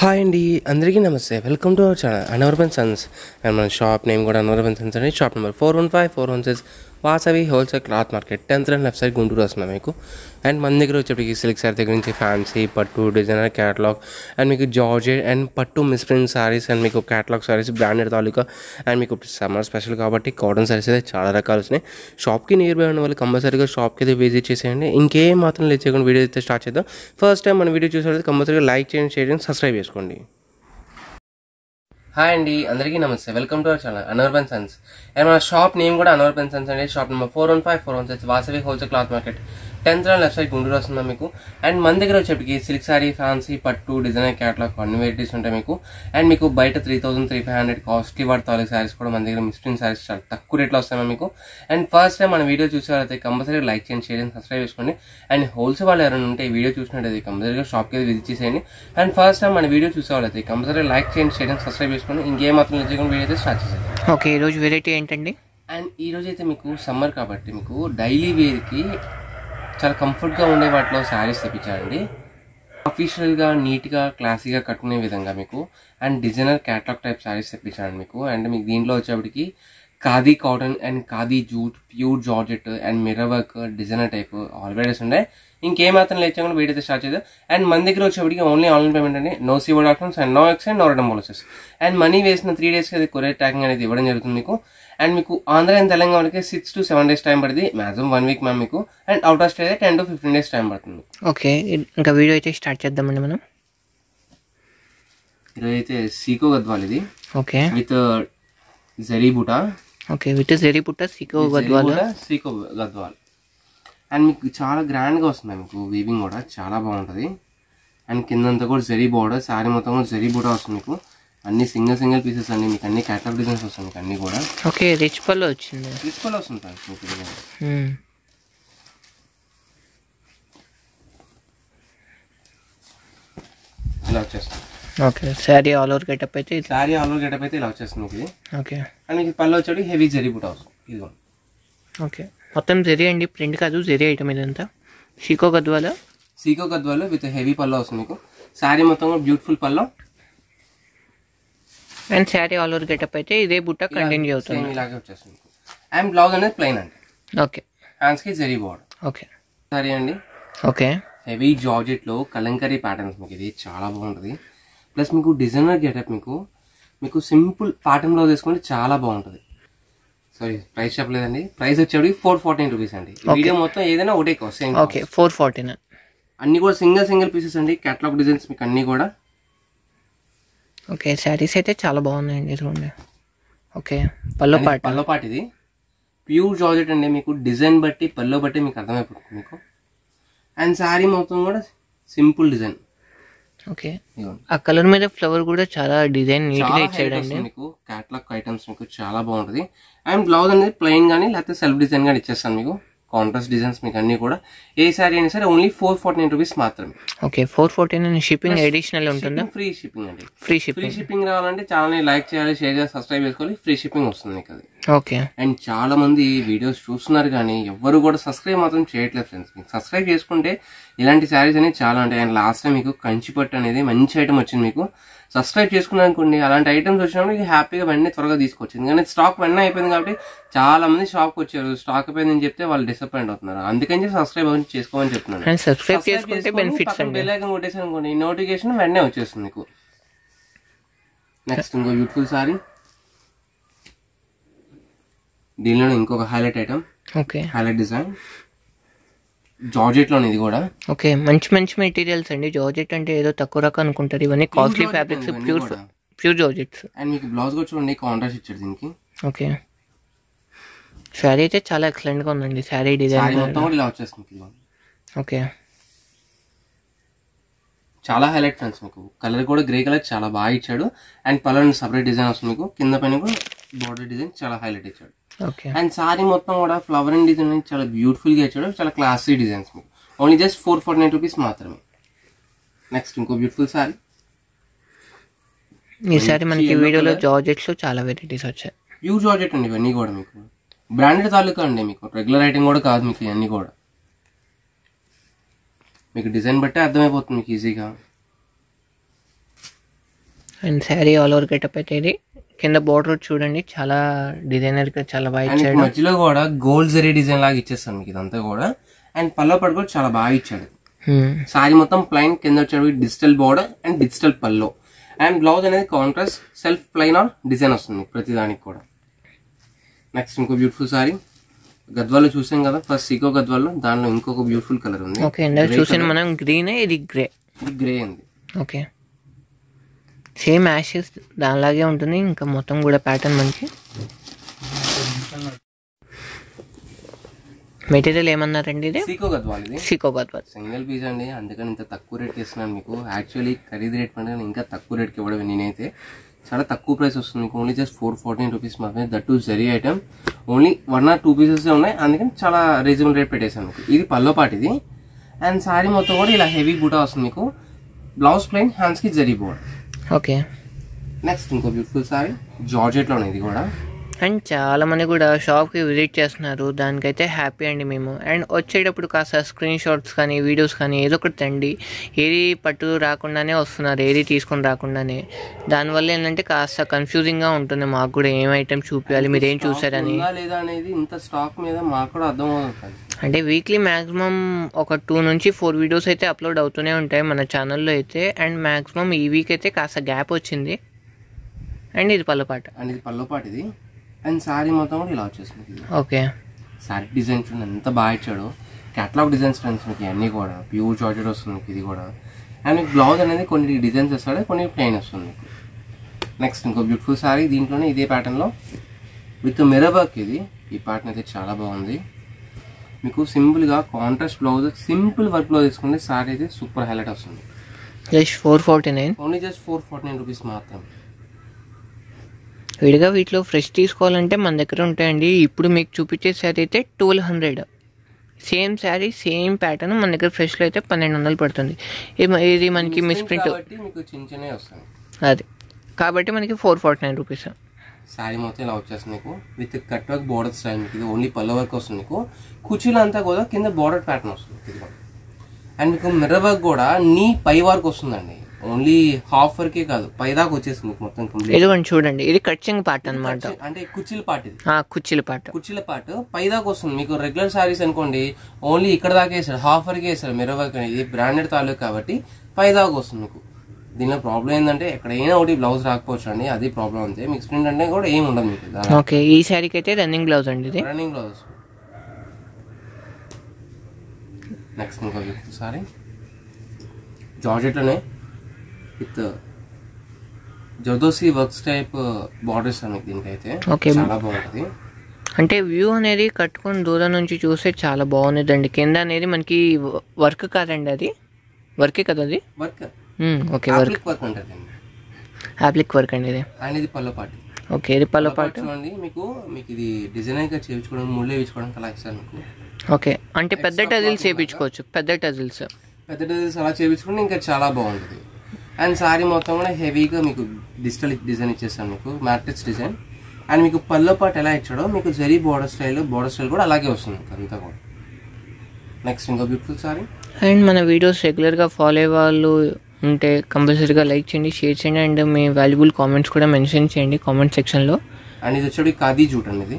Hi అండి అందరికీ నమస్తే. వెల్కమ్ టు అవర్ ఛానల్ అనవర్బన్ సన్స్ అండ్ మన షాప్ నేమ్ కూడా అనవర్బన్ సన్స్ అండి shop number four one five four one six Vasavi wholesale cloth market tenth and left side Guntur వస్తున్నాం మీకు. అండ్ మన దగ్గర వచ్చేప్పటికి సిల్క్ శారీ దగ్గర నుంచి ఫ్యాన్సీ పట్టు డిజైనర్ క్యాటలాగ్ అండ్ మీకు జార్జెట్ అండ్ పట్టు మిస్ప్రింట్ సారీస్ అండ్ మీకు క్యాటలాగ్ సారీస్ బ్రాండెడ్ తాలూకా అండ్ మీకు సమ్మర్ స్పెషల్ కాబట్టి కాటన్ సారీస్ అయితే చాలా రకాలు వచ్చినాయి షాప్కి నియర్ బై ఉన్న వాళ్ళు కంపల్సరీగా షాప్కి అయితే విజిట్ చేసేయండి. ఇంకేం మాత్రం లేచేయకుండా వీడియో అయితే స్టార్ట్ చేద్దాం. ఫస్ట్ టైం మన వీడియో చూసేది కంపల్సరీగా లైక్ చేయండి షేర్ చేయండి సబ్స్క్రైబ్ చేసుకోండి. హాయ్ అండి అందరికీ నమస్తే. వెల్కమ్ టు అవర్ ఛానల్ అనర్బన్ సన్స్ అండ్ మన షాప్ నేమ్ కూడా అనర్బన్ సన్స్ అండి. Shop number four one five four one six Vasavi wholesale cloth market tenth and left side Guntur వస్తుందా మీకు? అండ్ మన దగ్గర వచ్చేప్పటికి సిల్క్ సారీ ఫ్యాన్సీ పట్టు డిజైనర్ క్యాట్లాగ్ అన్ని వెరైటీస్ ఉంటాయి మీకు. అండ్ మీకు బయట three thousand three five hundred costly వాడతాలి sarees కూడా మన దగ్గర మిస్ట్రీన్ సారీస్ చాలా తక్కువ రేట్లో వస్తాయి మీకు. అండ్ ఫస్ట్ టైం మన వీడియో చూసేవారైతే కంపల్సరీ లైక్ చేయండి షేర్ చేయండి సబ్స్క్రైబ్ చేసుకోండి. అండ్ హోల్సేల్ వాళ్ళు ఎవరైనా ఉంటే ఈ వీడియో చూసినట్టయితే కంపల్సరీగా షాప్కి అయితే విజిట్ చేసేయండి. అండ్ ఫస్ట్ టైం మన వీడియో చూసేవాళ్ళైతే కంపల్సరీ లైక్ చేయండి షేర్ చేయండి సబ్స్క్రైబ్ చేసుకోండి. ఇంకేం మాత్రం లేకుండా వీడియో అయితే స్టార్ట్ చేసేది ఓకే ఈరోజు వెరైటీ ఏంటండి? అండ్ ఈ రోజు అయితే మీకు సమ్మర్ కాబట్టి మీకు డైలీ వేర్కి చాలా కంఫర్ట్గా ఉండే వాటిలో శారీస్ తెప్పించారండి. అఫీషియల్గా నీట్గా క్లాసీగా కట్టుకునే విధంగా మీకు and designer catalogue type sarees తెప్పించాను మీకు. అండ్ మీకు దీంట్లో వచ్చేప్పటికి khadi cotton and khadi jute pure georgette and mirror work designer type all varieties ఉన్నాయి ఇంకేమాత్రం లేచకుండా వీడియో అయితే స్టార్ట్ చేద్దాం అండ్ మన దగ్గర వచ్చేప్పటికి ఓన్లీ ఆన్లైన్ పేమెంట్ అండి నో సివో documents and no X and no return policies and money వేసిన త్రీ డేస్కి అది కొరియర్ ట్యాకింగ్ అనేది ఇవ్వడం జరుగుతుంది మీకు అండ్ మీకు ఆంధ్ర అండ్ తెలంగాణకి six to seven days time పడుతుంది మాక్సిమం వన్ వీక్ మ్యామ్ మీకు అండ్ అవుట్ ఆఫ్ స్టే అయితే ten to fifteen days time పడుతుంది ఓకే ఇంకా వీడియో అయితే స్టార్ట్ చేద్దామండి మనం. అయితే సీకో గద్వాల్ ఇది ఓకే విత్ జరీ బూటా ఓకే విత్ జెరీ పుట్ట సికో గద్వాల్ సీకో గద్వాల్ అండ్ మీకు చాలా గ్రాండ్గా వస్తుంది మీకు వీవింగ్ కూడా చాలా బాగుంటుంది. అండ్ కిందంతా కూడా జరీ బోర్డర్ శారీ మొత్తం కూడా జరీ బూటా వస్తుంది మీకు. అన్ని సింగిల్ సింగిల్ పీసెస్ అన్ని మీకు అన్ని క్యాటలాగ్ డిజైన్స్ వస్తాయి మీకు అన్ని కూడా. ఓకే రిచ్ పళ్ళు వచ్చింది. తీసుకోవాలి వస్తుంది మీకు. మ్మ్. ఇలా వచ్చేస్తుంది. Okay saree all over getup అయితే శారీ ఆల్ ఓవర్ గెటప్ అయితే ఇలా వచ్చేస్తుంది మీకు ఓకే అండ్ మీకు పళ్ళు వచ్చేది హెవీ జరీ బూటా వస్తుంది ఇదిగో ఓకే మొత్తం జెరీ అండి. ప్రింట్ కాదు జెరీ ఐటమ్ ఇదంతా. సికో గద్వాల్ సీకో గద్వాలు విత్ హెవీ పళ్ళు వస్తుంది మీకు. శారీ మొత్తం బ్యూటిఫుల్ పళ్ళు. And saree all over getup అయితే ఇదే బుట్ట కంటిన్యూ అవుతుంది. ఇలాగే వచ్చేస్తుంది. అండ్ బ్లౌజ్ అనేది ప్లెయిన్ అండి. ఓకే హ్యాండ్స్కి జరీ బోర్డర్ ఓకే సారీ అండి. ఓకే హెవీ జార్జెట్లో కలంకరీ ప్యాటర్న్స్ మీకు. ఇది చాలా బాగుంటుంది. ప్లస్ మీకు డిజైనర్ గెటప్ మీకు మీకు సింపుల్ ప్యాటర్న్ బ్లౌజ్ వేసుకుంటే చాలా బాగుంటుంది. సారీ ప్రైస్ చెప్పలేదండి. ప్రైస్ వచ్చేవి ఫోర్ ఫార్టీన్ రూపీస్ అండి. వీడియో మొత్తం ఏదైనా ఒకటే cost same okay four fourteen అన్ని కూడా సింగిల్ సింగిల్ పీసెస్ అండి. క్యాటలాగ్ డిజైన్స్ మీకు అన్ని కూడా. ఓకే శారీస్ అయితే చాలా బాగున్నాయండి చూడండి. ఓకే పళ్ళు పాట. పల్లో పాట ఇది. ప్యూర్ జార్జెట్ అండి మీకు. డిజైన్ బట్టి పల్లో బట్టి మీకు అర్థమైపోతుంది మీకు. అండ్ శారీ మొత్తం కూడా సింపుల్ డిజైన్. ఓకే. ఆ కలర్ మీద ఫ్లవర్ కూడా చాలా డిజైన్ నీట్గా ఇచ్చాడండి. మీకు. క్యాటలాగ్ ఐటమ్స్ మీకు చాలా బాగుంటుంది. అండ్ బ్లౌజ్ అనేది ప్లెయిన్ కానీ లేకపోతే సెల్ఫ్ డిజైన్ కానీ ఇచ్చేస్తాను మీకు. కాంట్రాస్ట్ డిజైన్స్ మీకు అన్ని కూడా. ఏ సారీ అయినా సరే only four forty nine rupees మాత్రమే okay four fourteen shipping additional ఉంటుందా? ఫ్రీ షిప్పింగ్ అండి. ఫ్రీ ఫ్రీ షిప్పింగ్ రావాలంటే ఛానల్ని లైక్ చేయాలి షేర్ చేయాలి సబ్స్క్రైబ్ చేసుకోవాలి ఫ్రీ షిప్పింగ్ వస్తుంది మీకు అది. ఓకే అండ్ చాలా మంది వీడియోస్ చూస్తున్నారు కానీ ఎవ్వరు కూడా సబ్స్క్రైబ్ మాత్రం చేయట్లేదు ఫ్రెండ్స్ మీకు సబ్స్క్రైబ్ చేసుకుంటే ఇలాంటి శారీస్ అనేవి చాలా ఉంటాయి. అండ్ లాస్ట్ టైం మీకు కంచిపట్టు అనేది మంచి ఐటమ్ వచ్చింది మీకు. సబ్స్క్రైబ్ చేసుకున్నారు అనుకోండి అలాంటి ఐటమ్స్ వచ్చినప్పుడు మీకు హ్యాపీగా వెంటనే త్వరగా తీసుకొచ్చింది. కానీ స్టాక్ వెంటనే అయిపోయింది కాబట్టి చాలా మంది షాప్కి వచ్చారు. స్టాక్ అయిపోయిందని చెప్తే వాళ్ళు డిసప్పాయింట్ అవుతున్నారు. అందుకని చెప్పి సబ్స్క్రైబ్ చేసుకోమని చెప్తున్నాను. సబ్స్క్రైబ్ చేసుకుంటే బెనిఫిట్స్ కొట్టేసాను అనుకోండి నోటిఫికేషన్ వెంటనే వచ్చేస్తుంది మీకు. నెక్స్ట్ ఇంకో బ్యూటిఫుల్ సారీ దీనిలో ఇంకొక highlight item okay highlight design జార్జెట్లోని ఇది కూడా. ఓకే మంచి మంచి మెటీరియల్స్ అండి. జార్జెట్ అంటే ఏదో తక్కువ రకం అనుకుంటారు. ఇవన్నీ costly fabrics pure. Pure georgettes. And మీకు బ్లౌజ్ కూడా చూడండి కాంట్రాస్ట్ ఇచ్చాడు దీనికి. ఓకే. శారీ అయితే చాలా ఎక్సలెంట్గా ఉందండి. శారీ సారీ డిజైన్ మొత్తం కూడా. ఇలా వచ్చేస్తుంది. ఓకే. చాలా హైలైట్ ఫ్రెండ్స్ మీకు. కలర్ కూడా గ్రే కలర్ చాలా బాగా ఇచ్చాడు. అండ్ పలానా సపరేట్ డిజైన్ వస్తుంది మీకు. కింద పైన కూడా బార్డర్ డిజైన్ చాలా హైలైట్ ఇచ్చాడు. అండ్ సారీ మొత్తం కూడా ఫ్లవరింగ్ డిజైన్ అనేది చాలా బ్యూటిఫుల్గా ఇచ్చాడు. చాలా క్లాసీ డిజైన్స్ మీకు. Only just four forty nine rupees మాత్రమే. నెక్స్ట్ ఇంకో బ్యూటిఫుల్ సారీ ఈసారి మనకి వీడియోలో జార్జెట్స్లో చాలా వెరైటీస్ వచ్చాయి. ప్యూర్ జార్జెట్ అండి ఇవన్నీ కూడా మీకు. బ్రాండెడ్ తాలూకా అండి మీకు. రెగ్యులర్ ఐటమ్ కూడా కాదు మీకు ఇవన్నీ కూడా. మీకు డిజైన్ బట్టే అర్థమైపోతుంది మీకు ఈజీగా. And sari all over getup అయితే ఇది కింద బోర్డర్ చూడండి చాలా డిజైనర్గా చాలా బాగా ఇచ్చాడు మధ్యలో కూడా గోల్డ్ జరీ డిజైన్ లాగా ఇచ్చేస్తాను మీకు ఇదంతా కూడా. అండ్ పల్లో పట్టు కూడా చాలా బాగా ఇచ్చాడు. సారీ మొత్తం ప్లైన్ కింద వచ్చేవి డిజిటల్ బోర్డర్ అండ్ డిజిటల్ పల్లో. అండ్ బ్లౌజ్ అనేది contrast self plain or design వస్తుంది ప్రతి దానికి కూడా. నెక్స్ట్ ఇంకో బ్యూటిఫుల్ సారీ. గద్వాలో చూసాం కదా ఫస్ట్ సీకో గద్వాలో దానిలో ఇంకొక బ్యూటిఫుల్ కలర్ ఉంది. ఓకే చూసిన మనం గ్రీన్ ఇది గ్రే ఇది గ్రే ఉంది ఓకే సేమ్ యాషెస్ దానిలాగే ఉంటుంది. ఇంకా మొత్తం కూడా ప్యాటర్న్ మనకి మెటీరియల్ ఏమన్నారండి ఇది? సీకో గద్వాల్ ఇది. సికో గద్వాల్ సింగిల్ పీస్ అండి. అందుకని ఇంత తక్కువ రేట్కి ఇస్తున్నాను మీకు. యాక్చువల్లీ ఖరీదు రేట్ పండుగ ఇంకా తక్కువ రేట్కి ఇవ్వడం నేనైతే. చాలా తక్కువ ప్రైస్ వస్తుంది మీకు. Only just four fourteen rupees మాత్రమే. That too zari item only one or two pieces ఉన్నాయి. అందుకని చాలా రీజనబుల్ రేట్ పెట్టేశాను మీకు. ఇది పల్లో పాటు ఇది. అండ్ సారీ మొత్తం కూడా ఇలా హెవీ బూటా వస్తుంది మీకు. బ్లౌజ్ ప్లెయిన్ హ్యాండ్స్కి జరీ బోర్డ్ ఓకే. నెక్స్ట్ ఇంకో బ్యూటిఫుల్ సారీ జార్జెట్లోనే ఇది కూడా. అండ్ చాలా మంది కూడా షాప్కి విజిట్ చేస్తున్నారు. దానికైతే హ్యాపీ అండి మేము. అండ్ వచ్చేటప్పుడు కాస్త స్క్రీన్ షాట్స్ కానీ వీడియోస్ కానీ ఏదో ఒకటి తండి. ఏది పట్టు రాకుండానే వస్తున్నారు. ఏది తీసుకొని రాకుండానే. దానివల్ల ఏంటంటే కాస్త కన్ఫ్యూజింగ్గా ఉంటుంది. మాకు కూడా ఏం ఐటమ్ చూపించాలి మీరు ఏం చూసారని లేదా అనేది ఇంత స్టాక్ మీద మాకు కూడా అర్థం అవుతుంది. అంటే వీక్లీ మ్యాక్సిమం ఒక టూ నుంచి ఫోర్ వీడియోస్ అయితే అప్లోడ్ అవుతూనే ఉంటాయి మన ఛానల్లో అయితే. అండ్ మ్యాక్సిమం ఈ వీక్ అయితే కాస్త గ్యాప్ వచ్చింది. అండ్ ఇది పల్లపాట అండ్ ఇది పల్లో పాటు ఇది. అండ్ సారీ మొత్తం కూడా ఇలా వచ్చేసింది. ఓకే. సారీ డిజైన్ చూడండి ఎంత బాగా ఇచ్చాడో. క్యాటలాగ్ డిజైన్స్ ఫ్రెండ్స్ మీకు ఇవన్నీ కూడా ప్యూర్ జార్జెట్ వస్తుంది మీకు ఇది కూడా. అండ్ మీకు బ్లౌజ్ అనేది కొన్ని డిజైన్స్ వస్తాడు కొన్ని ప్లెయిన్ వస్తుంది మీకు. నెక్స్ట్ ఇంకో బ్యూటిఫుల్ సారీ దీంట్లోనే ఇదే ప్యాటర్న్లో విత్ మిర్రర్ వర్క్ ఇది. ఈ ప్యాటర్న్ అయితే చాలా బాగుంది. మీకు సింపుల్గా కాంట్రాస్ట్ బ్లౌజ్ సింపుల్ వర్క్లో తీసుకుంటే సారీ అయితే సూపర్ హైలైట్ వస్తుంది. Just four forty nine only just four forty nine rupees మాత్రం విడిగా వీటిలో ఫ్రెష్ తీసుకోవాలంటే మన దగ్గర ఉంటాయండి. ఇప్పుడు మీకు చూపించే శారీ అయితే twelve hundred same sari same pattern మన దగ్గర ఫ్రెష్లో అయితే పన్నెండు వందలు పడుతుంది. ఇది- మనకి మిస్ ప్రింట్ కాబట్టి మీకు చిన్న చిన్నవి వస్తాయి. అది. కాబట్టి మనకి four forty nine rupees sari మొత్తం ఇలా వచ్చేస్తుంది మీకు with cut work border style మీకు ఇది ఓన్లీ పల్ల వర్క్ వస్తుంది మీకు కుర్చీలు అంతా కూడా కింద బోర్డర్ ప్యాటర్న్ వస్తుంది. అండ్ మీకు మిర్రర్ వర్క్ కూడా నీ పై వరకు వస్తుందండి. ఓన్లీ హాఫ్ వరకే కాదు. పై దాకా వచ్చేస్తుంది మీకు మొత్తం కంప్లీట్ ఇదిగోండి చూడండి. ఇది కట్చింగ్ పార్ట్ అనమాట అంటే కుర్చీల పార్ట్ ఇది. కుర్చీల పార్ట్ కుర్చీల పార్ట్ పై దాకా వస్తుంది. మీకు రెగ్యులర్ సారీస్ అనుకోండి ఓన్లీ ఇక్కడ దాకా వేసాడు హాఫ్ వరకే వేసాడు మిర్రర్ వర్క్ అనేది ఇది బ్రాండెడ్ తాలూకు కాబట్టి పై దాకా వస్తుంది మీకు. దీనిలో ప్రాబ్లం ఏంటంటే ఎక్కడైనా ఒకటి బ్లౌజ్ రాకపోవచ్చు అండి. అది ప్రాబ్లం అంతే. మీకు స్ప్రింట్ అంటే కూడా ఏం ఉండదు మీకు. ఓకే ఈ శారీకి అయితే రన్నింగ్ బ్లౌజ్ అండి ఇది. రన్నింగ్ బ్లౌజ్ నెక్స్ట్ ఇంకో sari. జార్జెట్లోనే with zardosi works type borders అని దీనికైతే. చాలా బాగుంటుంది. అంటే వ్యూ అనేది కట్టుకొని దూరం నుంచి చూస్తే చాలా బాగుందండి కింద అనేది మనకి వర్క్ కాదండి అది? వర్కే కదా అది? వర్క్. Okay work. వర్క్ ఉంటుంది అండి. యాప్లిక్ వర్క్ అండి ఇది. అండ్ ఇది పాటు ఓకే ఇది పళ్ళు పాటు చూడండి మీకు మీకు ఇది డిజైన్గా చేయించుకోవడం ముళ్ళు వేయించుకోవడానికి అలా ఇస్తాను మీకు ఓకే అంటే పెద్ద టజిల్స్ వేయించుకోవచ్చు పెద్ద టజిల్స్. పెద్ద డిజైన్స్ అలా చేయించుకుంటే ఇంకా చాలా బాగుంటుంది. అండ్ సారీ మొత్తం కూడా హెవీగా మీకు డిజిటల్ డిజైన్ ఇచ్చేస్తాను మీకు మ్యాట్రిక్స్ డిజైన్. అండ్ మీకు పల్లో పాటు ఎలా ఇచ్చాడో మీకు zari border style border style కూడా అలాగే వస్తుంది అంతా కూడా. నెక్స్ట్ ఇంకో బ్యూటిఫుల్ సారీ అండ్ మన వీడియోస్ రెగ్యులర్గా ఫాలో అయ్యే వాళ్ళు ఉంటే కంపల్సరీగా లైక్ చేయండి షేర్ చేయండి. అండ్ మీ వాల్యుబుల్ కామెంట్స్ కూడా మెన్షన్ చేయండి కామెంట్ సెక్షన్లో అండ్ ఇది వచ్చేది ఖాదీ జూట్ అండి ఇది.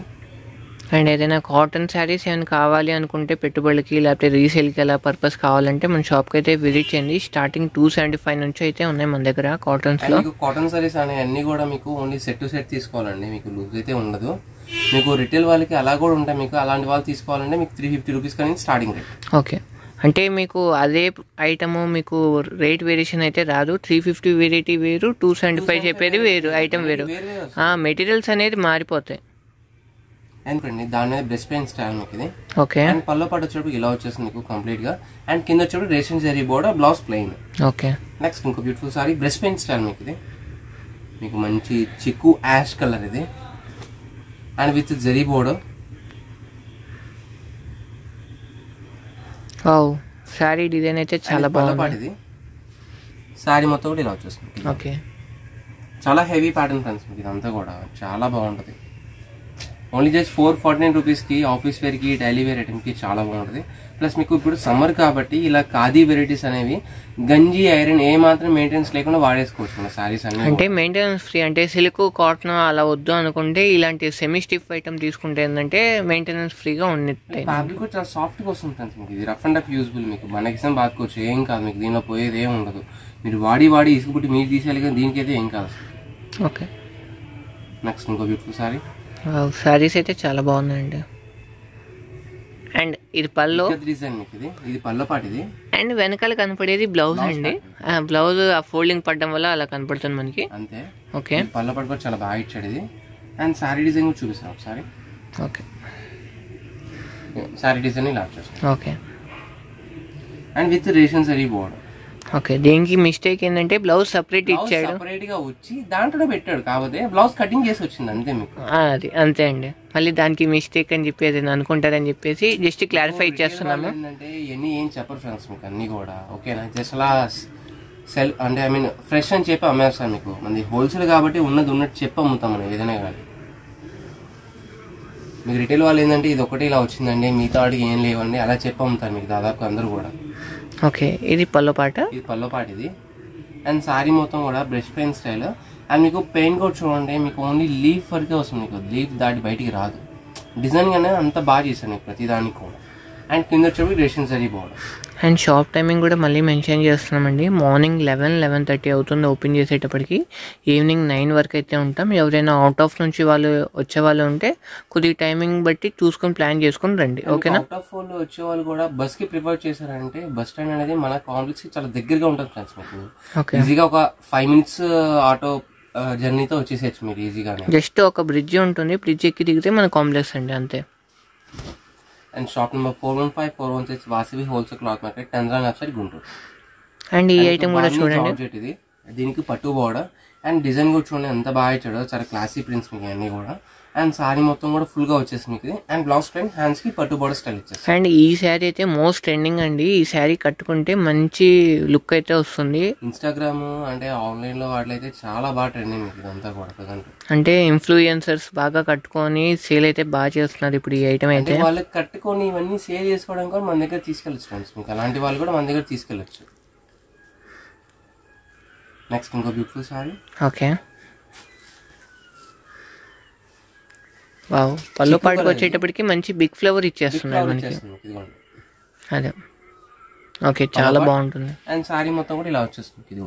అండ్ ఏదైనా కాటన్ శారీస్ ఏమైనా కావాలి అనుకుంటే పెట్టుబడికి లేకపోతే రీసేల్కి అలా పర్పస్ కావాలంటే మన షాప్కి అయితే విజిట్ చేయండి. స్టార్టింగ్ టూ సెవెంటీ ఫైవ్ నుంచి అయితే ఉన్నాయి మన దగ్గర కాటన్స్లో కాటన్ సారీస్ అనే అన్ని కూడా మీకు ఓన్లీ సెట్ టు సెట్ తీసుకోవాలండి. మీకు లూజ్ అయితే ఉండదు. మీకు రిటైల్ వాళ్ళకి అలా కూడా ఉంటాయి. మీకు అలాంటి వాళ్ళు తీసుకోవాలంటే మీకు త్రీ ఫిఫ్టీ రూపీస్ కానీ స్టార్టింగ్ రేట్ ఓకే. అంటే మీకు అదే ఐటమ్ మీకు రేట్ వేరియేషన్ అయితే రాదు. త్రీ ఫిఫ్టీ వెరైటీ వేరు టూ సెవెంటీ ఫైవ్ చెప్పేది వేరు. ఐటమ్ వేరు. మెటీరియల్స్ అనేది మారిపోతాయి. అండ్ దాని మీద బ్రెస్ట్ పెయిన్ స్టైల్ మీకు ఇది ఓకే అండ్ పల్లో పాటు వచ్చేటప్పుడు ఇలా వచ్చేస్తుంది మీకు కంప్లీట్గా. అండ్ కింద వచ్చేటప్పుడు ration zari border blouse plain okay next ఇంకో beautiful sari brush paint style మీకు ఇది మీకు మంచి చిక్కు యాష్ కలర్ ఇది. And with zari border sari design అయితే చాలా బాగుంది. సారీ మొత్తం కూడా ఇలా వచ్చేస్తుంది. ఓకే చాలా హెవీ ప్యాటర్న్ ఫ్రెండ్స్ మీకు ఇదంతా కూడా. చాలా బాగుంటుంది. Only just four forty nine రూపీస్కి ఆఫీస్ వేర్కి డైలీ వేర్ ఐటమ్కి చాలా బాగుంటుంది. ప్లస్ మీకు ఇప్పుడు సమ్మర్ కాబట్టి ఇలా ఖాదీ వెరైటీస్ అనేవి గంజి ఐరన్ ఏ మాత్రం మెయింటెనెన్స్ లేకుండా వాడేసుకోవచ్చు మన సారీస్ అన్ని అంటే మెయింటెనెన్స్ ఫ్రీ. అంటే సిల్క్ కాటన్ అలా వద్దు అనుకుంటే ఇలాంటి సెమీ స్టిఫ్ ఐటమ్ తీసుకుంటే ఏంటంటే మెయింటెనెన్స్ ఫ్రీగా ఉన్నట్టే ఫ్యాబ్రిక్ కూడా చాలా సాఫ్ట్గా వస్తుంది ఫ్రెండ్స్ మీకు. ఇది రఫ్ అండ్ రఫ్ యూజ్బుల్ మీకు. మన ఎగ్జామ్ బాదుకోవచ్చు. ఏం కాదు మీకు. దీనిలో పోయేది ఏం ఉండదు. మీరు వాడి వాడి ఇసుకుపుట్టి మీరు తీసేయాలి కానీ దీనికి అయితే ఏం కాదు ఓకే. నెక్స్ట్ ఇంకో బ్యూటిఫుల్ సారీ సారీస్ అయితే చాలా బాగున్నాయండి. అండ్ ఇది పళ్ళు. ఇది? ఇది పల్లపాటి ఇది? అండ్ వెనకాల కనపడేది బ్లౌజ్ అండి. బ్లౌజ్ ఆ ఫోల్డింగ్ పడడం వల్ల అలా కనపడుతుంది మనకి. అంతే. ఓకే. ఇది పల్లపాటి కూడా చాలా బాగా ఇచ్చాడు ఇది. అండ్ సారీ డిజైన్ కూడా చూపిస్తాను ఒకసారి. ఓకే. సారీ డిజైన్ ఇలా వచ్చేస్తాం ఓకే. అండ్ విత్ రేషన్ సరీ బోర్డ్ ఓకే దీనికి మిస్టేక్ ఏంటంటే బ్లౌజ్ సపరేట్ ఇచ్చాడు. సపరేట్గా వచ్చి దాంట్లోనే పెట్టాడు కాకపోతే బ్లౌజ్ కటింగ్ చేసి వచ్చింది అంతే మీకు. అది అంతే అండి. మళ్ళీ దానికి మిస్టేక్ అని చెప్పి ఏదైనా అనుకుంటారని చెప్పేసి జస్ట్ క్లారిఫై చేస్తున్నాము. ఏంటంటే ఇవన్నీ ఏం చెప్పరు ఫ్రెండ్స్ మీకు అన్ని కూడా ఓకేనా? జస్ట్ అలా సెల్ అంటే ఐ మీన్ ఫ్రెష్ అని చెప్పి అమ్మేస్తాను మీకు. మనది హోల్సేల్ కాబట్టి ఉన్నది ఉన్నట్టు చెప్పి అమ్ముతాం మనం ఏదైనా కానీ. మీకు రిటైల్ వాళ్ళు ఏంటంటే ఇది ఒకటి ఇలా వచ్చిందండి మిగతా వాడికి ఏం లేవండి అలా చెప్పి అమ్ముతారు మీకు దాదాపు అందరూ కూడా. ఓకే ఇది పల్లో పాట? ఇది పల్లపాటి ఇది. అండ్ సారీ మొత్తం కూడా బ్రష్ పెయిన్ స్టైల్. అండ్ మీకు పెయిన్ కూడా చూడండి మీకు ఓన్లీ లీఫ్ వరకే వస్తుంది మీకు. లీఫ్ దాటి బయటికి రాదు. డిజైన్ కానీ అంత బాగా చేశాను ప్రతిదానికి ప్రతి దానికి కూడా. అండ్ కింద వచ్చేవి ration sari border and shop timing కూడా మళ్ళీ మెన్షన్ చేస్తున్నామండి. మార్నింగ్ లెవెన్ లెవెన్ థర్టీ అవుతుంది ఓపెన్ చేసేటప్పటికి. ఈవినింగ్ నైన్ వరకు అయితే ఉంటాం. ఎవరైనా అవుట్ ఆఫ్ నుంచి వాళ్ళు వచ్చే వాళ్ళు ఉంటే కొద్దిగా టైమింగ్ బట్టి చూసుకొని ప్లాన్ చేసుకొని రండి. ఓకేనా? అవుట్ ఆఫ్ వాళ్ళు వచ్చే వాళ్ళు కూడా బస్కి ప్రిఫర్ చేశారంటే బస్ స్టాండ్ అనేది మన కాంప్లెక్స్కి చాలా దగ్గరగా ఉంటుంది ఫ్రెండ్స్ మీకు. ఓకే. ఈజీగా ఒక ఫైవ్ మినిట్స్ ఆటో జర్నీతో వచ్చేసేయచ్చు మీరు ఈజీగానే జస్ట్ ఒక బ్రిడ్జ్ ఉంటుంది. బ్రిడ్జ్ ఎక్కి దిగితే మన కాంప్లెక్స్ అండి అంతే. And shop number four one five four one six Vasavi wholesale cloth market టెన్జాన్ website Guntur. And ఈ ఐటమ్ కూడా చూడండి. ఇది. దీనికి పట్టు బోర్డర్ అండ్ డిజైన్ కూడా చూడండి ఎంత బాగా ఇచ్చాడో. చాలా క్లాసీ ప్రింట్స్ మీకు అన్ని కూడా. అండ్ సారీ మొత్తం కూడా ఫుల్గా వచ్చేసి మీకు అండ్ బ్లౌజ్ ప్రింట్ హ్యాండ్స్కి పట్టు బోర్డర్ స్టైల్ ఇచ్చేసి అండ్ ఈ శారీ అయితే మోస్ట్ ట్రెండింగ్ అండి. ఈ శారీ కట్టుకుంటే మంచి లుక్ అయితే వస్తుంది. ఇన్స్టాగ్రామ్ అంటే ఆన్లైన్లో వాటిలో చాలా బాగా ట్రెండింగ్ మీకు ఇదంతా కూడా ప్రజెంట్. అంటే ఇన్ఫ్లుయెన్సర్స్ బాగా కట్టుకొని సేల్ అయితే బాగా చేస్తున్నారు ఇప్పుడు ఈ ఐటమ్ అయితే. వాళ్ళకి కట్టుకొని ఇవన్నీ సేల్ చేసుకోవడం కూడా మన దగ్గర తీసుకెళ్ళచ్చు ఫ్రెండ్స్ మీకు. అలాంటి వాళ్ళు కూడా మన దగ్గర తీసుకెళ్ళచ్చు. నెక్స్ట్ ఇంకో బ్యూటిఫుల్ సారీ ఓకే వావ్. పళ్ళు పాటుకు వచ్చేటప్పటికి మంచి బిగ్ ఫ్లేవర్ ఇచ్చేస్తున్నారు మనకి. అదే. ఓకే చాలా బాగుంటుంది. అండ్ సారీ మొత్తం కూడా ఇలా వచ్చేస్తుంది ఇది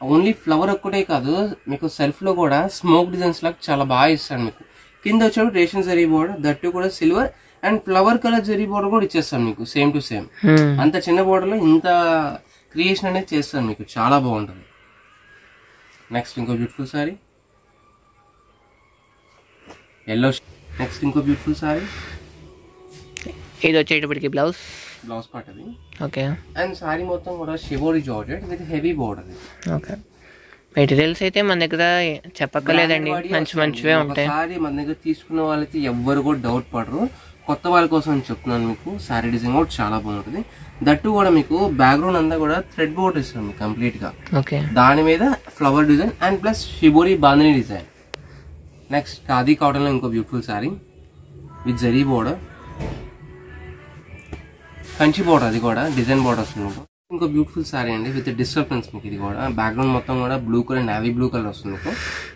ఓన్లీ ఫ్లవర్ ఒక్కటే కాదు మీకు సెల్ఫ్లో కూడా స్మోక్ డిజైన్స్ లాగా చాలా బాగా ఇస్తాడు మీకు. కింద వచ్చేప్పుడు రేషన్ జరీ బోర్డర్ దట్టు కూడా silver and flower colour zari border కూడా ఇచ్చేస్తాను మీకు సేమ్ టు సేమ్. అంత చిన్న బోర్డర్లో ఇంత క్రియేషన్ అనేది చేస్తాను మీకు చాలా బాగుంటుంది. నెక్స్ట్ ఇంకో బ్యూటిఫుల్ సారీ. ఎల్లో నెక్స్ట్ ఇంకో బ్యూటిఫుల్ సారీ ఇది వచ్చేటప్పటికి బ్లౌజ్ బ్లౌజ్ పార్ట్ అది. ఓకే. అండ్ సారీ మొత్తం కూడా shibori georgette with heavy border okay. Materials అయితే మన దగ్గర వాడి మంచి. మంచివే ఉంటాయి. ఒకసారి మన దగ్గర తీసుకున్న వాళ్ళైతే ఎవ్వరు కూడా డౌట్ పడరు. కొత్త వాళ్ళ కోసం చెప్తున్నాను మీకు. సారీ డిజైన్ కూడా చాలా బాగుంటుంది. దట్టు కూడా మీకు బ్యాక్గ్రౌండ్ అంతా కూడా థ్రెడ్ బోర్డ్ ఇస్తుంది కంప్లీట్గా. ఓకే. దాని మీద flower design and plus shibori bandhani design next khadi కాటన్లో ఇంకో beautiful sari with zari border Kanchi border అది కూడా డిజైన్ బోర్డర్ వస్తుంది మీకు ఇంకో బ్యూటిఫుల్ సారీ అండి విత్ డిస్టర్బెన్స్ మీకు ఇది కూడా. బ్యాక్గ్రౌండ్ మొత్తం కూడా blue colour navy blue colour వస్తుంది మీకు.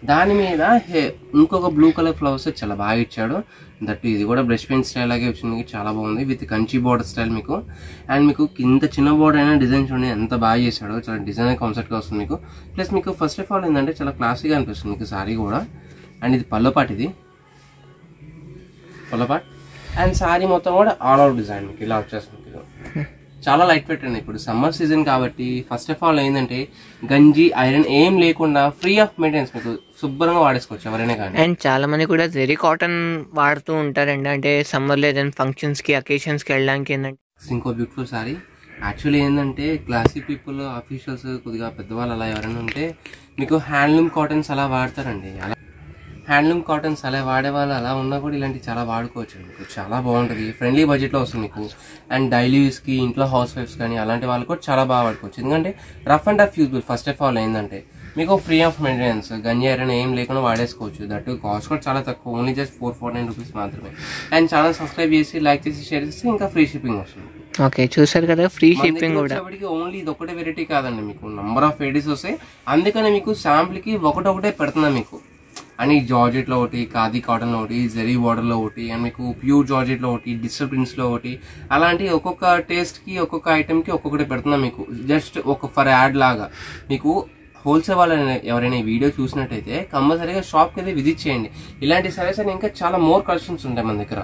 దాని మీద హే- ఇంకొక బ్లూ కలర్ ఫ్లవర్స్ చాలా బాగా ఇచ్చాడు. దట్ ఇది కూడా బ్రష్ పెయింట్ స్టైల్ లాగే వచ్చింది చాలా బాగుంది. విత్ కంచి బోర్డర్ స్టైల్ మీకు. అండ్ మీకు కింద చిన్న బోర్డర్ అయినా డిజైన్ చూడండి ఎంత బాగా చేశాడు. చాలా డిజైన్ కాన్సెప్ట్గా వస్తుంది మీకు. ప్లస్ మీకు ఫస్ట్ ఆఫ్ ఆల్ ఏంటంటే చాలా క్లాసీగా అనిపిస్తుంది మీకు శారీ కూడా. అండ్ ఇది పల్లపాటి ఇది. పల్లపాట్ అండ్ సారీ మొత్తం కూడా ఆల్ అవుట్ డిజైన్ మీకు ఇలా వచ్చేస్తుంది. చాలా లైట్ పెట్టండి ఇప్పుడు సమ్మర్ సీజన్ కాబట్టి ఫస్ట్ ఆఫ్ ఆల్ ఏంటంటే గంజి ఐరన్ ఏం లేకుండా ఫ్రీ ఆఫ్ మెయింటెనెన్స్ మీకు శుభ్రంగా వాడేసుకోవచ్చు ఎవరైనా కానీ. అండ్ చాలా మంది కూడా జెరీ కాటన్ వాడుతూ ఉంటారండి. అంటే సమ్మర్లో ఏదైనా ఫంక్షన్స్కి అకేషన్స్కి వెళ్ళడానికి ఏంటంటే ఇంకో బ్యూటిఫుల్ సారీ. యాక్చువల్లీ ఏంటంటే క్లాసీ పీపుల్ ఆఫీషియల్స్ కొద్దిగా పెద్దవాళ్ళు అలా ఎవరైనా ఉంటే మీకు హ్యాండ్లూమ్ కాటన్స్ అలా వాడతారండి. అలా హ్యాండ్లూమ్ కాటన్స్ అలా వాడే వాళ్ళు అలా ఉన్నా కూడా ఇలాంటి చాలా వాడుకోవచ్చు మీకు చాలా బాగుంటుంది. ఫ్రెండ్లీ బడ్జెట్లో వస్తుంది మీకు. అండ్ డైలీ యూస్కి ఇంట్లో హౌస్ వైఫ్స్ కానీ అలాంటి వాళ్ళు కూడా చాలా బాగా వాడుకోవచ్చు. ఎందుకంటే rough and tough useful first of all ఏంటంటే మీకు ఫ్రీ ఆఫ్ మెయింటెనెన్స్ గంజి ఐరన్ ఏం లేకుండా వాడేసుకోవచ్చు. దట్ కాస్ట్ కూడా చాలా తక్కువ. Only just four four nine rupees మాత్రమే. అండ్ ఛానల్ సబ్స్క్రైబ్ చేసి లైక్ చేసి షేర్ చేస్తే ఇంకా ఫ్రీ షిప్పింగ్ వస్తుంది. ఓకే చూసారు కదా? ఫ్రీ షిప్పింగ్ కూడా. ఓన్లీ ఇది ఒకటే వెరైటీ కాదండి మీకు. నంబర్ ఆఫ్ వెరైటీస్ వస్తాయి. అందుకని మీకు శాంపుల్కి ఒకటొకటే పెడుతున్నా మీకు. అని జార్జెట్లో ఒకటి ఖాదీ కాటన్లో ఒకటి జెరీ బార్డర్లో ఒకటి అండ్ మీకు ప్యూర్ జార్జెట్లో ఒకటి డిజిటల్ ఒకటి అలాంటి ఒక్కొక్క టేస్ట్కి ఒక్కొక్క ఐటమ్కి ఒక్కొక్కటి పెడుతున్నా మీకు. జస్ట్ ఒక ఫర్ యాడ్ లాగా. మీకు హోల్సేల్ వాళ్ళని ఎవరైనా ఈ వీడియో చూసినట్టయితే కంపల్సరీగా షాప్కి అయితే విజిట్ చేయండి. ఇలాంటి అని ఇంకా చాలా మోర్ కలెక్షన్స్ ఉంటాయి మన దగ్గర.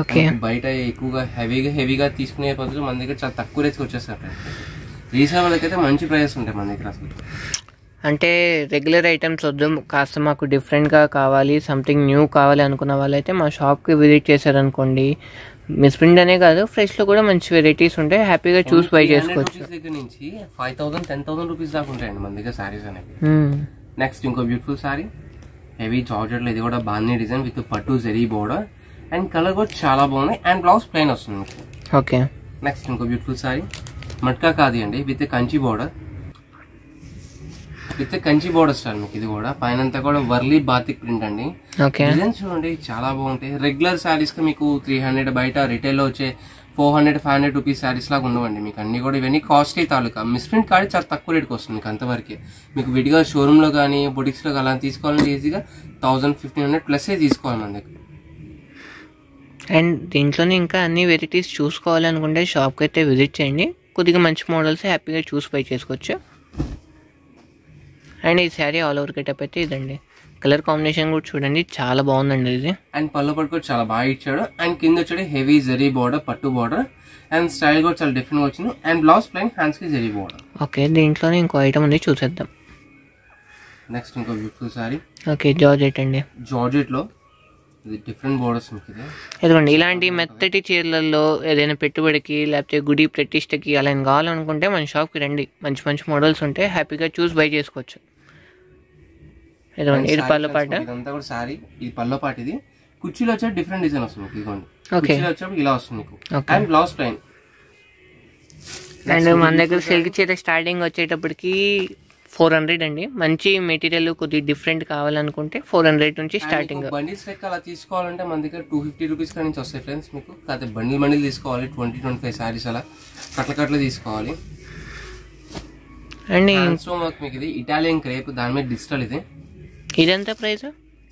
ఓకే. బయట ఎక్కువగా హెవీగా హెవీగా తీసుకునే బదులు మన దగ్గర చాలా తక్కువ రేట్కి వచ్చేస్తారు వాళ్ళకి అయితే మంచి ప్రైజెస్ ఉంటాయి మన దగ్గర అసలు. అంటే రెగ్యులర్ ఐటమ్స్ వద్దు. కాస్త మాకు డిఫరెంట్గా కావాలి సంథింగ్ న్యూ కావాలి అనుకున్న వాళ్ళైతే మా షాప్కి విజిట్ చేశారనుకోండి. మిస్ప్రింట్ అనే కాదు ఫ్రెష్లో కూడా మంచి వెరైటీస్ ఉంటాయి. హ్యాపీగా చూస్ బై 300 చేసుకోవచ్చు. దగ్గర నుంచి five thousand ten thousand rupees దాకా ఉంటాయండి మన దగ్గర సారీస్ అనేవి. నెక్స్ట్ ఇంకో బ్యూటిఫుల్ సారీ హెవీ జార్జెట్ ఇది కూడా బాగుంది డిజైన్ విత్ పట్టు జెరీ బోర్డర్ అండ్ కలర్ కూడా చాలా బాగున్నాయి. అండ్ బ్లౌజ్ ప్లెయిన్ వస్తుంది ఓకే నెక్స్ట్ ఇంకో బ్యూటిఫుల్ సారీ మట్కా కాది అండి with Kanchi border with Kanchi border style మీకు ఇది కూడా. పైన కూడా వర్లీ బాతిక్ ప్రింట్ అండి. ఓకే. డిజైన్స్ చూడండి చాలా బాగుంటాయి. రెగ్యులర్ శారీస్కి మీకు త్రీ హండ్రెడ్ బయట రిటైల్లో వచ్చే four hundred five hundred rupees saris లాగా ఉండవండి మీకు. అన్ని కూడా ఇవన్నీ కాస్ట్లీ తాలూకా. మిస్ప్రింట్ కాడి చాలా తక్కువ రేట్కి వస్తుంది మీకు అంతవరకే. మీకు విడిగా షోరూమ్లో కానీ బొటిక్స్లో అలా తీసుకోవాలంటే ఈజీగా థౌసండ్ ఫిఫ్టీన్ హండ్రెడ్ ప్లస్ తీసుకోవాలి మన దగ్గర అండ్ దీంట్లోనే ఇంకా అన్ని వెరైటీస్ చూసుకోవాలి అనుకుంటే షాప్కి అయితే విజిట్ చేయండి. కొద్దిగా మంచి మోడల్స్ హ్యాపీగా చూస్ బై చేసుకోవచ్చు. అండ్ ఈ శారీ ఆల్ ఓవర్ గెటప్ అయితే ఇదండి. కలర్ కాంబినేషన్ కూడా చూడండి చాలా బాగుందండి ఇది. అండ్ పళ్ళు పట్టు కూడా చాలా బాగా ఇచ్చాడు. అండ్ కింద వచ్చేది హెవీ జరీ బార్డర్ పట్టు బార్డర్ అండ్ స్టైల్ కూడా చాలా డిఫరెంట్ వచ్చింది. అండ్ బ్లౌజ్ ప్లెయిన్ హ్యాండ్స్కి జరీ బార్డర్ ఓకే దీంట్లోనే ఇంకో ఐటమ్ ఉంది చూసేద్దాం. నెక్స్ట్ ఇంకో బ్యూటిఫుల్ సారీ ఓకే జార్జెట్ అండి. జార్జెట్లో ఇది డిఫరెంట్ బోర్డర్స్ ఇదిగోండి ఇలాంటి మెత్తటి చీరలలో ఏదైనా పెట్టుబడికి లేకపోతే గుడి ప్రతిష్టకి అలా కావాలనుకుంటే మన షాప్కి రండి. మంచి మంచి మోడల్స్ ఉంటాయి హ్యాపీగా చూస్ బై చేసుకోవచ్చు. ఇదిగోండి ఇది పళ్ళ పాట. ఇదంతా కూడా సారీ ఇది పాట ఇది. కుర్చీలో వచ్చే డిఫరెంట్ డిజైన్ వస్తుంది మీకు ఇదిగోండి. కుర్చీలో వచ్చేప్పుడు ఇలా వస్తుంది మీకు. అండ్ బ్లౌజ్ ప్లెయిన్ అండ్ మన దగ్గర సిల్క్ చీర స్టార్టింగ్ వచ్చేటప్పటికి ఫోర్ హండ్రెడ్ అండి. మంచి మెటీరియల్ కొద్దిగా డిఫరెంట్ కావాలనుకుంటే ఫోర్ హండ్రెడ్ నుంచి స్టార్టింగ్ బండిల్స్ లెక్క అలా తీసుకోవాలంటే మన దగ్గర టూ ఫిఫ్టీ రూపీస్ కాడి నుంచి వస్తాయి ఫ్రెండ్స్ మీకు. కాకపోతే బండిల్ బండిల్ తీసుకోవాలి ట్వంటీ ట్వంటీ ఫైవ్ సారీస్ అలా. కట్ల కట్లు తీసుకోవాలి. అండ్ మీకు ఇది. ఇటాలియన్ క్రేప్ దాని మీద డిజిటల్ ఇది. ఇదెంత ప్రైస్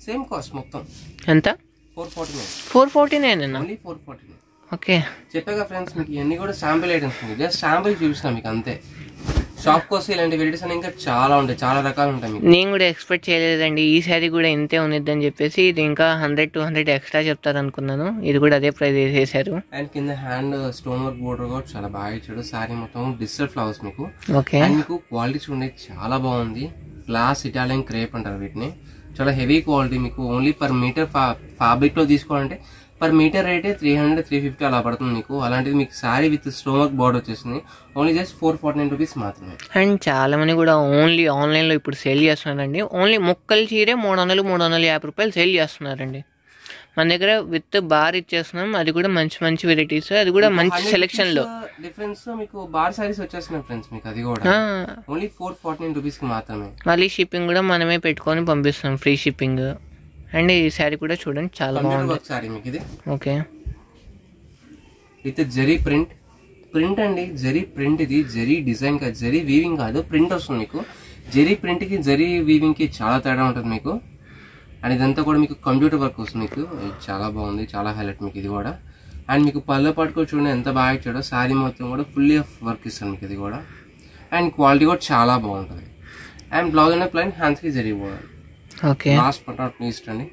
సేమ్ కాస్ట్ మొత్తం. ఎంత? Four forty nine. Four forty nine అన్న only four forty nine. Okay. చెప్పాగా ఫ్రెండ్స్ మీకు ఇవన్నీ కూడా శాంపిల్ ఐటమ్స్ మీకు జస్ట్ శాంపిల్ చూపిస్తాను మీకు అంతే. షాప్ కోసం ఇలాంటి వెరైటీస్ అని ఇంకా చాలా ఉంటాయి చాలా రకాలు ఉంటాయి మీకు. నేను కూడా ఎక్స్పెక్ట్ చేయలేదండి. ఈ శారీ కూడా ఇంతే ఉన్నదని చెప్పేసి ఇది ఇంకా హండ్రెడ్ టూ హండ్రెడ్ ఎక్స్ట్రా చెప్తారు అనుకున్నాను ఇది కూడా అదే ప్రైస్ వేసేసారు. అండ్ కింద హ్యాండ్ స్టోన్ వర్క్ బోర్డర్ కూడా చాలా బాగా ఇచ్చాడు. సారీ మొత్తం డిజిటల్ ఫ్లవర్స్ మీకు. ఓకే. అండ్ మీకు క్వాలిటీ చూడండి చాలా బాగుంది. గ్లాస్ ఇటాలియన్ క్రేప్ అంటారు వీటిని. చాలా హెవీ క్వాలిటీ మీకు ఓన్లీ పర్ మీటర్ ఫా ఫ్యాబ్రిక్లో తీసుకోవాలంటే పర్ మీటర్ రేటే త్రీ హండ్రెడ్ త్రీ ఫిఫ్టీ అలా పడుతుంది మీకు. అలాంటిది మీకు శారీ విత్ స్టోమక్ వర్క్ వచ్చేసింది. Only just four forty nine rupees మాత్రమే. అండ్ చాలా మంది కూడా ఓన్లీ ఆన్లైన్లో ఇప్పుడు సేల్ చేస్తున్నారండి. ఓన్లీ ముక్కలు చీరే మూడు వందలు మూడు వందల యాభై రూపాయలు సేల్ చేస్తున్నారండి. మన దగ్గర విత్ బార్ ఇచ్చేస్తున్నాం. అది కూడా మంచి మంచి వెరైటీస్ అది కూడా మంచి సెలెక్షన్లో. డిఫరెన్స్లో మీకు బార్ సారీస్ వచ్చేస్తున్నాయి ఫ్రెండ్స్ మీకు అది కూడా. ఓన్లీ ఫోర్ ఫార్టీ నైన్ రూపీస్కి మాత్రమే. మళ్ళీ షిప్పింగ్ కూడా మనమే పెట్టుకొని పంపిస్తాం ఫ్రీ షిప్పింగ్ అండ్ ఈ శారీ కూడా చూడండి చాలా బాగుంది. సారీ మీకు ఇది. Okay. With zari print. Print అండి జరీ ప్రింట్ ఇది. జరీ డిజైన్ కాదు జరీ వీవింగ్ కాదు ప్రింట్ వస్తుంది మీకు. జరీ ప్రింట్కి జరీ వీవింగ్కి చాలా తేడా ఉంటుంది మీకు. అండ్ ఇదంతా కూడా మీకు కంప్యూటర్ వర్క్ వస్తుంది మీకు చాలా బాగుంది చాలా హైలైట్ మీకు ఇది కూడా. అండ్ మీకు పళ్ళ పట్టుకో చూడండి ఎంత బాగా ఇచ్చాడో. శారీ మొత్తం కూడా ఫుల్లీ వర్క్ ఇస్తాను మీకు ఇది కూడా. అండ్ క్వాలిటీ కూడా చాలా బాగుంటుంది. అండ్ బ్లౌజ్ అనే ప్లైన్ హ్యాండ్స్కి జరీ పోవాలి okay last but not least అండి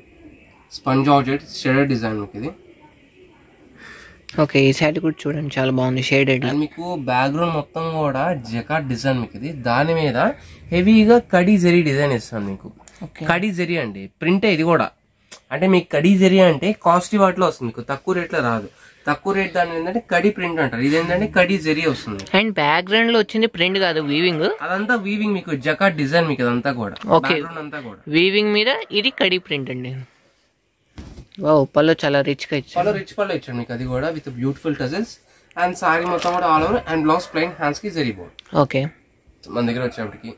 స్పంజ్ ఆబ్జెక్ట్ షెడర్ డిజైన్ మీకు ఇది. ఓకే ఈ శారీ కూడా చూడండి చాలా బాగుంది షేడెడ్ అండ్ మీకు బ్యాక్గ్రౌండ్ మొత్తం కూడా జకాట్ డిజైన్ మీకు ఇది. దాని మీద హెవీగా కడి జరీ డిజైన్ ఇస్తాను మీకు. కడి జరీ అండి. ప్రింటే ఇది కూడా. అంటే మీకు కడి జరీ అంటే కాస్ట్లీ వాటిలో వస్తుంది. మీకు తక్కువ రేట్లో రాదు. తక్కువ రేట్ దాని ఏంటంటే కడి ప్రింట్ అంటారు. ఇది ఏంటంటే కడి జరీ వస్తుంది. అండ్ బ్యాక్గ్రౌండ్లో వచ్చింది ప్రింట్ కాదు వీవింగ్ అదంతా వీవింగ్ మీకు జకాట్ డిజైన్ మీకు అదంతా కూడా. బ్యాక్గ్రౌండ్ అంతా కూడా. వీవింగ్ మీద ఇది కడి ప్రింట్ అండి. ఓ పళ్ళు చాలా రిచ్గా ఇచ్చారు. పళ్ళు రిచ్ పళ్ళు ఇచ్చాడు మీకు అది కూడా with beautiful tassels and sari మొత్తం కూడా all over and blouse plain హ్యాండ్స్కి జరీ బోర్డ్ ఓకే మన దగ్గర వచ్చేప్పటికి.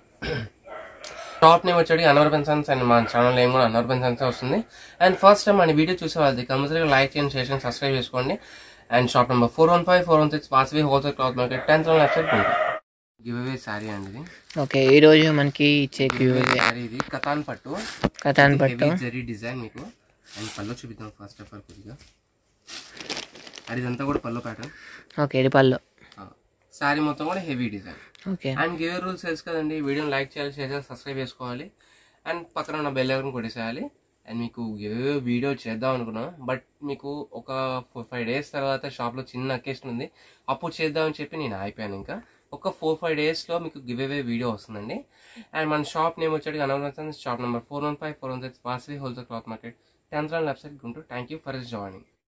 టాప్ నేమ్ వచ్చేది అనవర్ పెన్సన్స్ అండ్ మన ఛానల్ నేమ్ కూడా అనవర్ పెన్సన్స్ వస్తుంది. అండ్ ఫస్ట్ టైం మన వీడియో చూసే వాళ్ళది కంపల్సరీగా లైక్ చేయండి షేర్ చేయండి సబ్స్క్రైబ్ చేసుకోండి. And shop number four one five four one six Vasavi wholesale cloth market tenth website give away sari అండి ఇది. ఓకే ఈరోజు మనకి ఇచ్చే గివ్ శారీ ఇది. కథాన్ పట్టు. కథాన్ పట్టు. జరీ డిజైన్ మీకు. అండ్ పళ్ళు చూపిద్దాం ఫస్ట్ ఆఫ్ ఆల్ కొద్దిగా. అండ్ ఇదంతా కూడా పళ్ళు ప్యాటర్న్ ఓకే ఇది పళ్ళు. శారీ మొత్తం కూడా heavy design. Okay. And give rules తెలుసు కదండి వీడియోని లైక్ చేయాలి షేర్ చేయాలి సబ్స్క్రైబ్ చేసుకోవాలి. అండ్ పక్కన ఉన్న బెల్ ఐకాన్ కొట్టేసేయాలి. అండ్ మీకు గివ్ వీడియో చేద్దాం అనుకున్నాం బట్ మీకు ఒక ఫోర్ ఫైవ్ డేస్ తర్వాత షాప్లో చిన్న అకేషన్ ఉంది. అప్పుడు చేద్దామని చెప్పి నేను అయిపోయాను ఇంకా. ఒక ఫోర్ ఫైవ్ డేస్లో మీకు గివ్ అవే వీడియో వస్తుందండి. అండ్ మన షాప్ నేమ్ వచ్చేది Annavaram shop number four one five four one six Vasavi wholesale cloth market tenth website Guntur thank you for joining